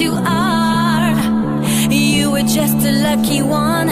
you are. You were just a lucky one.